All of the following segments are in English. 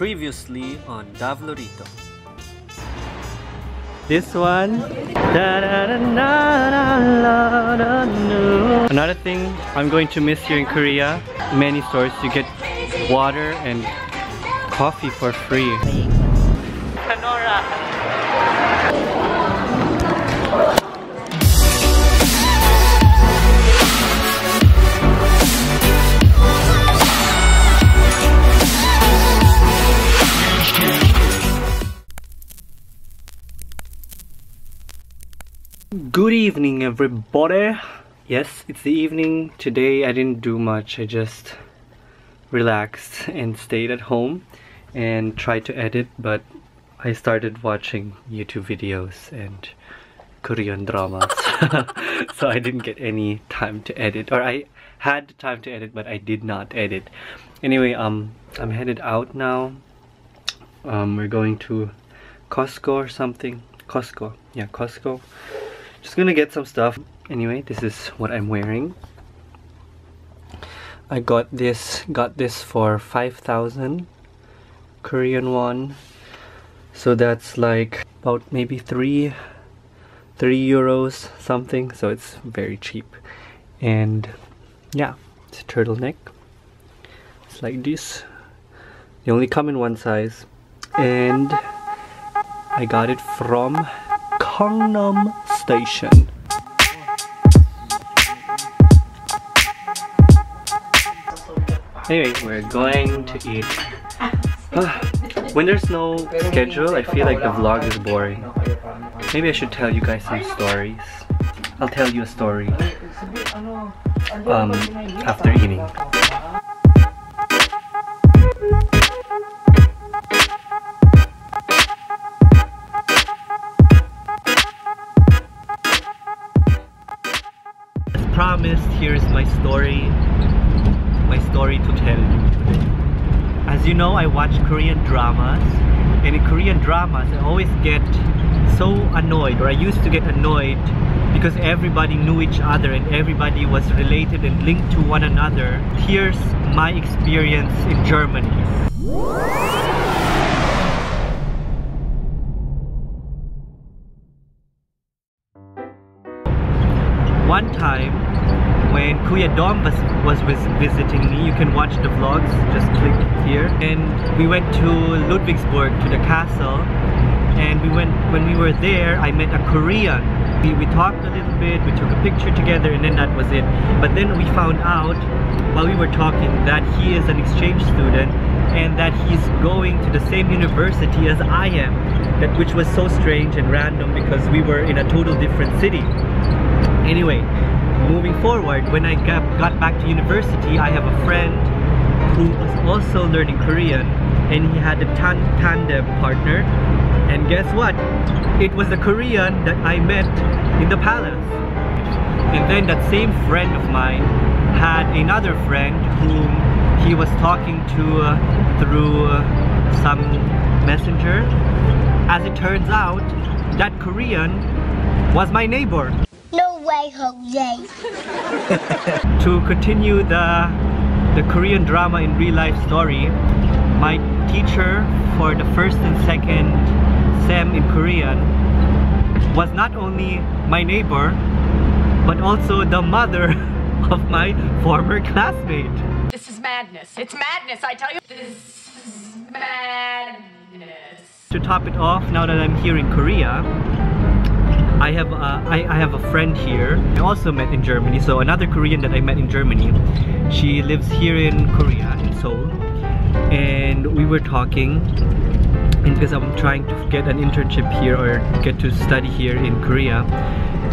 Previously on Davlorito. This one. Another thing I'm going to miss here in Korea, many stores you get water and coffee for free. Panora. Good evening everybody. Yes, it's the evening. Today I didn't do much. I just relaxed and stayed at home and tried to edit but I started watching YouTube videos and Korean dramas. so I didn't get any time to edit or I had time to edit but I did not edit. Anyway, um I'm headed out now. Um we're going to Costco or something. Costco. Yeah, Costco just gonna get some stuff. Anyway this is what I'm wearing. I got this got this for 5,000 Korean won. So that's like about maybe three three euros something. So it's very cheap. And yeah it's a turtleneck. It's like this. They only come in one size. And I got it from Gangnam Station. Anyway, we're going to eat. when there's no schedule, I feel like the vlog is boring. Maybe I should tell you guys some stories. I'll tell you a story um, after eating. You know, I watch Korean dramas. And in Korean dramas, I always get so annoyed, or I used to get annoyed because everybody knew each other and everybody was related and linked to one another. Here's my experience in Germany. one time Kuya Dom was, was visiting me, you can watch the vlogs, just click here. And we went to Ludwigsburg, to the castle. And we went, when we were there, I met a Korean. We, we talked a little bit, we took a picture together, and then that was it. But then we found out, while we were talking, that he is an exchange student and that he's going to the same university as I am. That, which was so strange and random because we were in a total different city. Anyway, forward, when I got, back to university, I have a friend who was also learning Korean and he had a tan tandem partner. And guess what? It was a Korean that I met in the palace. And then that same friend of mine had another friend whom he was talking to uh, through uh, some messenger. As it turns out, that Korean was my neighbor way, Jose. to continue the the Korean drama in real life story, my teacher for the first and second SEM in Korean was not only my neighbor, but also the mother of my former classmate. This is madness. It's madness, I tell you. This is madness. To top it off, now that I'm here in Korea, I have uh, I, have a friend here. I also met in Germany. So another Korean that I met in Germany. She lives here in Korea in Seoul. And we were talking and because I'm trying to get an internship here or get to study here in Korea.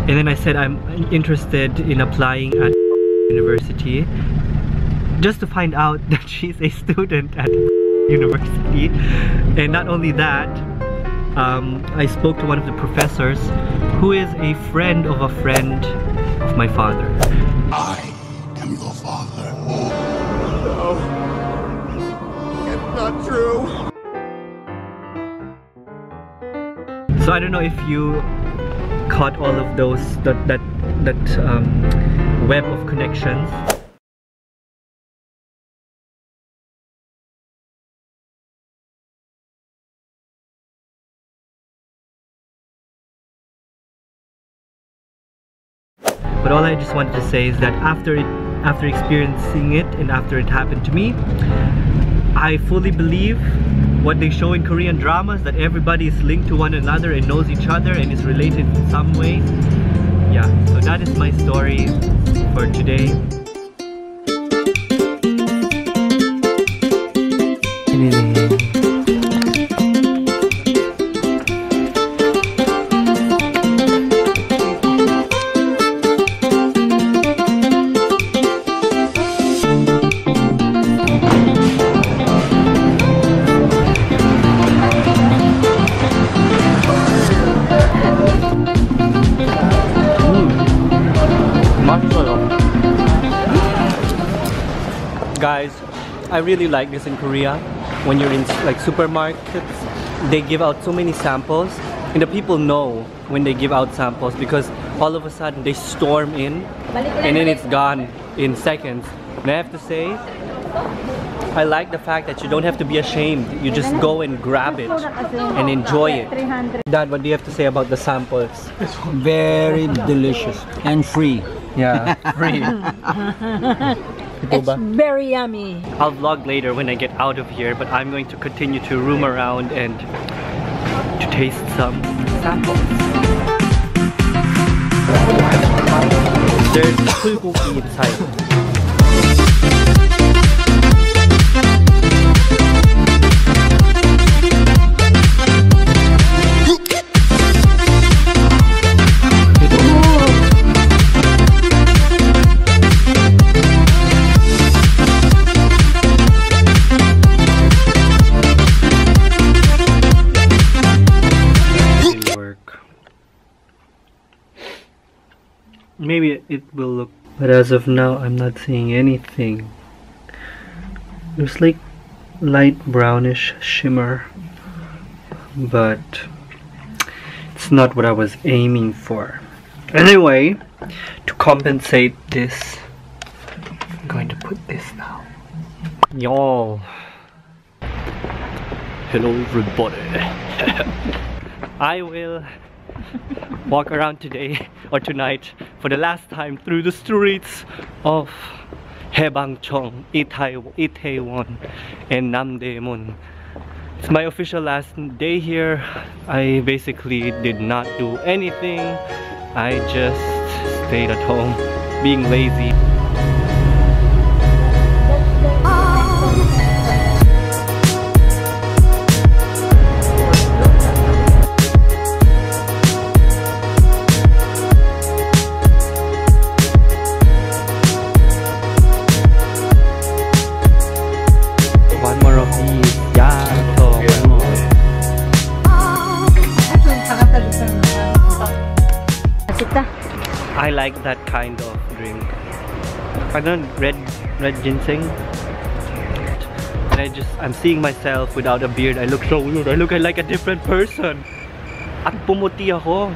And then I said I'm interested in applying at university. Just to find out that she's a student at university. And not only that um, I spoke to one of the professors who is a friend of a friend of my father. I am your father. No. It's not true. So I don't know if you caught all of those that that that um, web of connections But all I just wanted to say is that after it, after experiencing it and after it happened to me, I fully believe what they show in Korean dramas that everybody is linked to one another and knows each other and is related in some way. Yeah, so that is my story for today. Guys, I really like this in Korea. When you're in like supermarkets, they give out so many samples and the people know when they give out samples because all of a sudden they storm in and then it's gone in seconds. And I have to say, I like the fact that you don't have to be ashamed. You just go and grab it and enjoy it. Dad, what do you have to say about the samples? Very delicious and free. Yeah, free. It's very yummy. I'll vlog later when I get out of here, but I'm going to continue to roam around and to taste some samples. There's bulgogi inside. Maybe it will look, but as of now, I'm not seeing anything. There's like light brownish shimmer, but it's not what I was aiming for. Anyway, to compensate this, I'm going to put this now. Y'all. Hello, everybody. I will walk around today or tonight for the last time through the streets of Haebangchon, Itaewon, and Namdaemun. It's my official last day here. I basically did not do anything. I just stayed at home being lazy. Like that kind of drink. I don't red red ginseng. And I just I'm seeing myself without a beard. I look so weird. I look like a different person. At pumuti ako.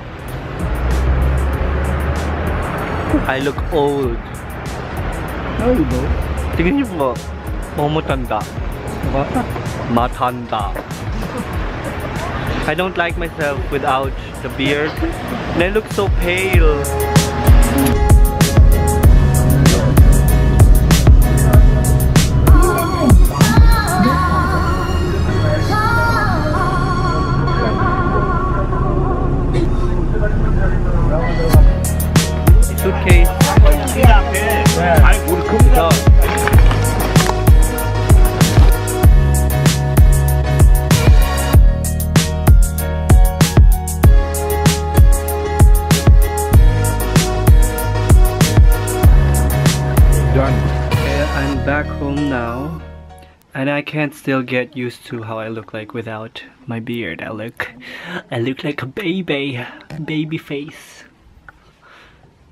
I look old. How you know? Tingnan niyo po. Pumutanda. Matanda. I don't like myself without the beard. And I look so pale. I'm back home now. And I can't still get used to how I look like without my beard. I look I look like a baby. Baby face.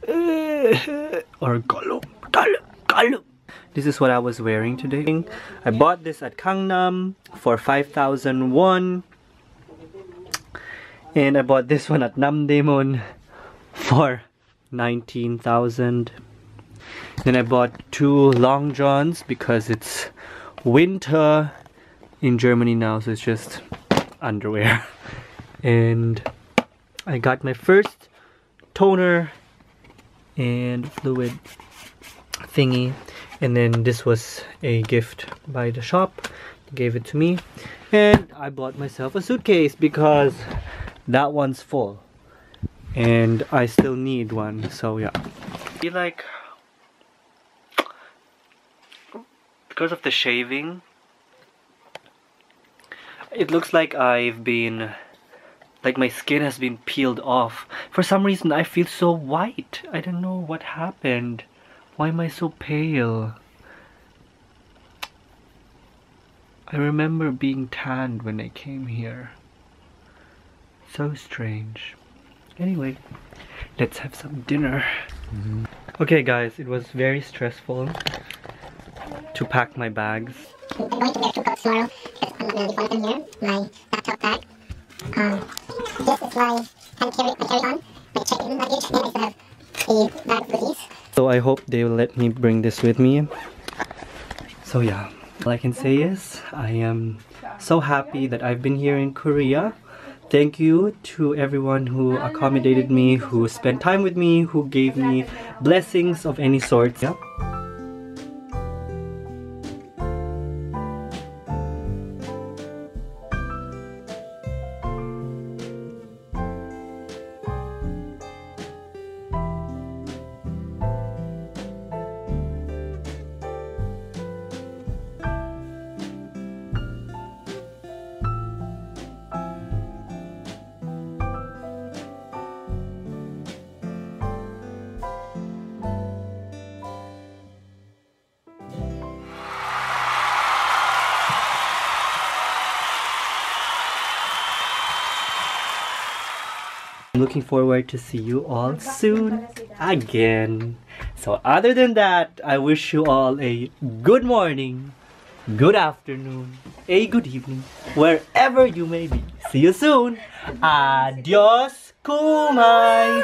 or gollum. Gollum. Gollum. This is what I was wearing today. I bought this at Gangnam for 5,000 won. And I bought this one at Namdaemun for 19,000. Then I bought two long johns because it's winter in Germany now, so it's just underwear. And I got my first toner and fluid thingy. And then this was a gift by the shop. They gave it to me. And I bought myself a suitcase because that one's full. And I still need one so yeah. Feel like because of the shaving it looks like I've been like my skin has been peeled off. For some reason I feel so white. I don't know what happened. Why am I so pale? I remember being tanned when I came here. So strange. Anyway let's have some dinner. Mm-hmm. Okay guys it was very stressful to pack my bags I'm going to two coats tomorrow because I'm going to be in here. My laptop bag. Um, this is my hand carry, my carry on, my check-in luggage, and I have bag of goodies. So I hope they will let me bring this with me. So yeah, all I can say is I am so happy that I've been here in Korea. Thank you to everyone who accommodated me, who spent time with me, who gave me blessings of any sort. Yeah. Looking forward to see you all soon again. So other than that, I wish you all a good morning, good afternoon, a good evening, wherever you may be. See you soon. Adios, kumai.